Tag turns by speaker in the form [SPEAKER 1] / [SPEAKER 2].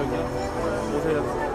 [SPEAKER 1] 여기요.
[SPEAKER 2] 오세요.